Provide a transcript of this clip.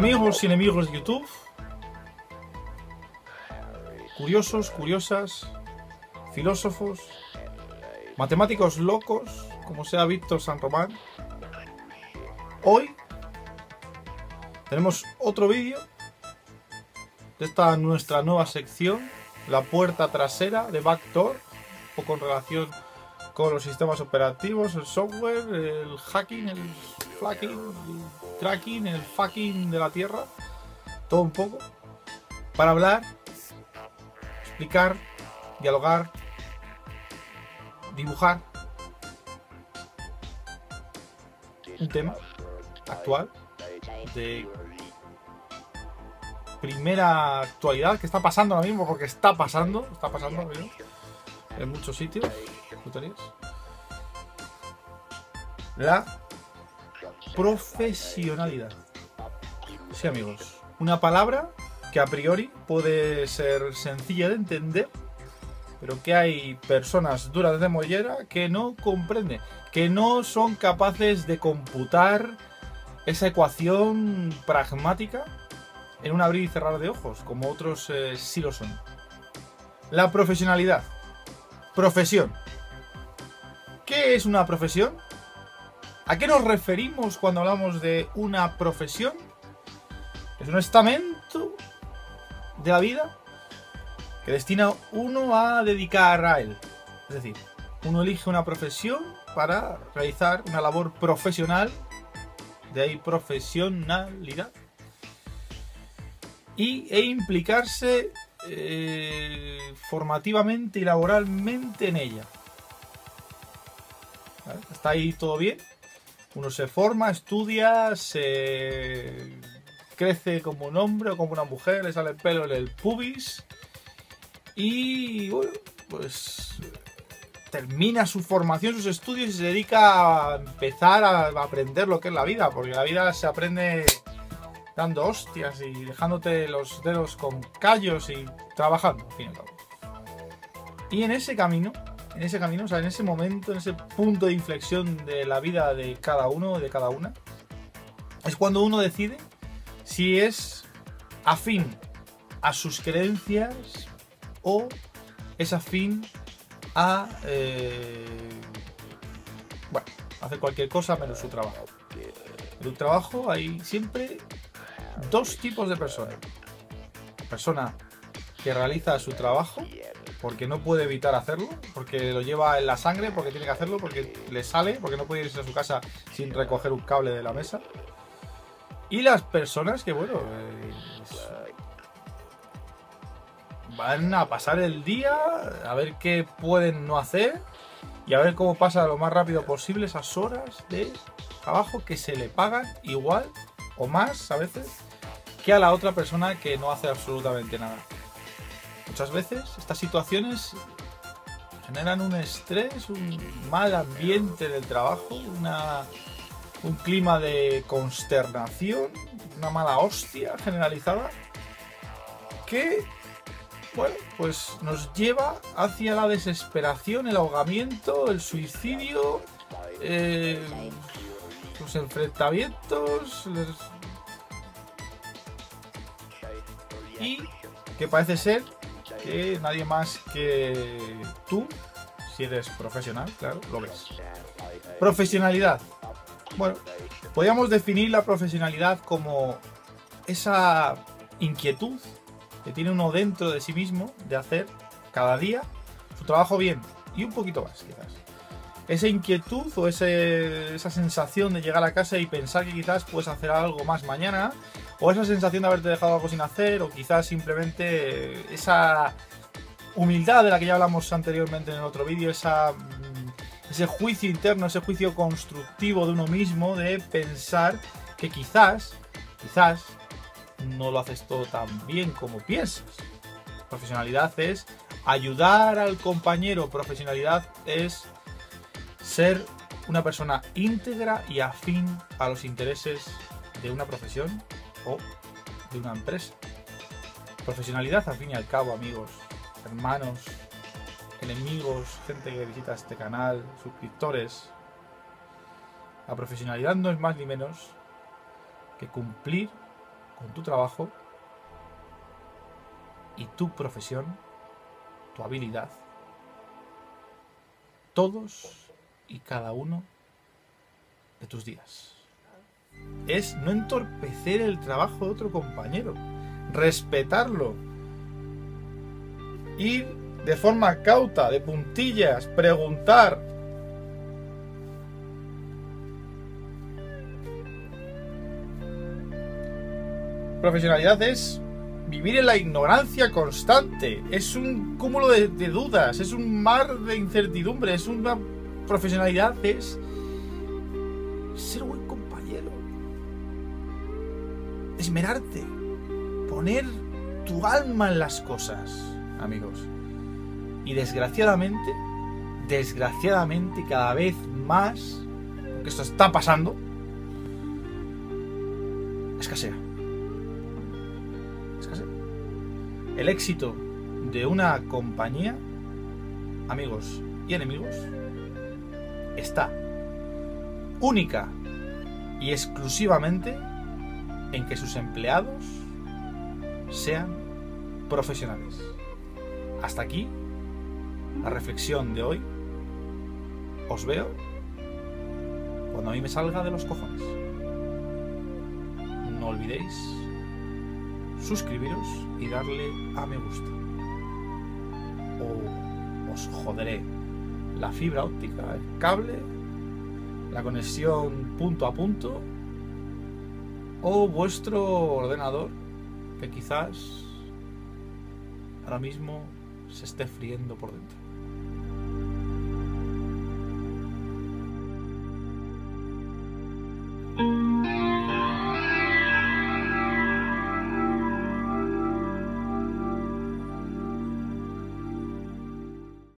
Amigos y enemigos de YouTube, curiosos, curiosas, filósofos, matemáticos locos, como sea Víctor San Román. Hoy tenemos otro vídeo de esta nuestra nueva sección, la puerta trasera de Backdoor, o con relación con los sistemas operativos, el software, el hacking, el flacking, tracking, el fucking de la Tierra, todo un poco, para hablar, explicar, dialogar, dibujar un tema actual de primera actualidad que está pasando ahora mismo porque está pasando, está pasando en muchos sitios, puterías. La profesionalidad. Sí, amigos. Una palabra que a priori puede ser sencilla de entender, pero que hay personas duras de mollera que no comprenden, que no son capaces de computar esa ecuación pragmática en un abrir y cerrar de ojos, como otros eh, sí lo son. La profesionalidad. Profesión. ¿Qué es una profesión? ¿A qué nos referimos cuando hablamos de una profesión? Es un estamento de la vida que destina uno a dedicar a él. Es decir, uno elige una profesión para realizar una labor profesional, de ahí profesionalidad, y, e implicarse eh, formativamente y laboralmente en ella. ¿Está ahí todo bien? Uno se forma, estudia, se crece como un hombre o como una mujer, le sale el pelo en el pubis y bueno, pues termina su formación, sus estudios y se dedica a empezar a aprender lo que es la vida, porque la vida se aprende dando hostias y dejándote los dedos con callos y trabajando, al fin y al cabo. Y en ese camino, en ese camino, o sea, en ese momento, en ese punto de inflexión de la vida de cada uno, de cada una, es cuando uno decide si es afín a sus creencias o es afín a eh, bueno, hacer cualquier cosa menos su trabajo. En un trabajo hay siempre dos tipos de personas. Persona que realiza su trabajo porque no puede evitar hacerlo, porque lo lleva en la sangre, porque tiene que hacerlo, porque le sale, porque no puede irse a su casa sin recoger un cable de la mesa. Y las personas que, bueno, eh, van a pasar el día a ver qué pueden no hacer y a ver cómo pasa lo más rápido posible esas horas de trabajo que se le pagan igual o más a veces que a la otra persona que no hace absolutamente nada. Muchas veces estas situaciones generan un estrés, un mal ambiente del trabajo, una, un clima de consternación, una mala hostia generalizada que, bueno, pues nos lleva hacia la desesperación, el ahogamiento, el suicidio, eh, los enfrentamientos, y que parece ser que nadie más que tú, si eres profesional, claro, lo ves. Profesionalidad. Bueno, podríamos definir la profesionalidad como esa inquietud que tiene uno dentro de sí mismo de hacer cada día su trabajo bien y un poquito más, quizás. Esa inquietud o ese, esa sensación de llegar a casa y pensar que quizás puedes hacer algo más mañana o esa sensación de haberte dejado algo sin hacer, o quizás simplemente esa humildad de la que ya hablamos anteriormente en el otro vídeo, esa, mm, ese juicio interno, ese juicio constructivo de uno mismo, de pensar que quizás, quizás, no lo haces todo tan bien como piensas. Profesionalidad es ayudar al compañero, profesionalidad es ser una persona íntegra y afín a los intereses de una profesión o de una empresa. Profesionalidad, al fin y al cabo, amigos, hermanos, enemigos, gente que visita este canal, suscriptores. La profesionalidad no es más ni menos que cumplir con tu trabajo y tu profesión, tu habilidad, todos y cada uno de tus días. Es no entorpecer el trabajo de otro compañero, respetarlo, ir de forma cauta, de puntillas, preguntar. Profesionalidad es vivir en la ignorancia constante, es un cúmulo de, dudas, es un mar de incertidumbre, es una profesionalidad, es ser buen compañero, esmerarte, poner tu alma en las cosas, amigos. Y desgraciadamente, desgraciadamente cada vez más, porque esto está pasando, escasea. Escasea. El éxito de una compañía, amigos y enemigos, está única y exclusivamente en que sus empleados sean profesionales. Hasta aquí la reflexión de hoy. Os veo cuando a mí me salga de los cojones. No olvidéis suscribiros y darle a me gusta. O os joderé la fibra óptica, el cable, la conexión punto a punto o vuestro ordenador que quizás ahora mismo se esté friendo por dentro.